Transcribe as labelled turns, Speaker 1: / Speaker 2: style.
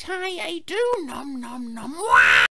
Speaker 1: tie I, do. Nom nom nom. Wow!